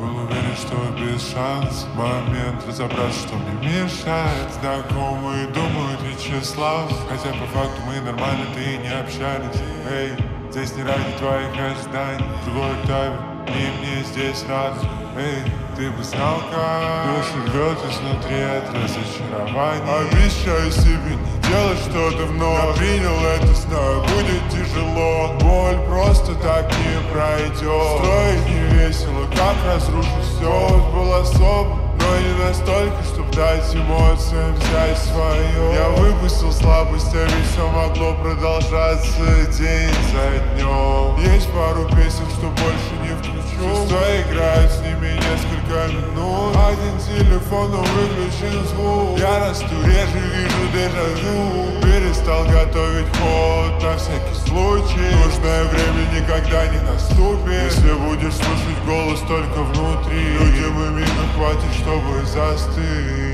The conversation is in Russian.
Уверен, что без шанс Момент разобраться, что мне мешает. Знакомые думают Вячеслав. Хотя по факту мы нормально ты не общались. Эй, здесь не ради твоих ожиданий Другой тайм, и мне здесь рад. Эй, ты бы знал, как Душу рвет изнутри от разочарования. Обещаю себе не делать что-то вновь Я принял это, знаю, будет тяжело. Боль просто так не пройдет. Строить не весело, как разрушить все Был особо, настолько, чтобы дать эмоциям взять свое Я выпустил слабость, а ведь все могло продолжаться день за днем Есть пару песен, что больше не включу. Чувства играют с ними несколько минут. Один телефон, но выключен звук. Я расту реже, вижу дежавю. Перестал готовить ход на всякий случай. Нужное время никогда не наступит. Если будешь слышать голос только внутри Людям и мига хватит, чтобы застыть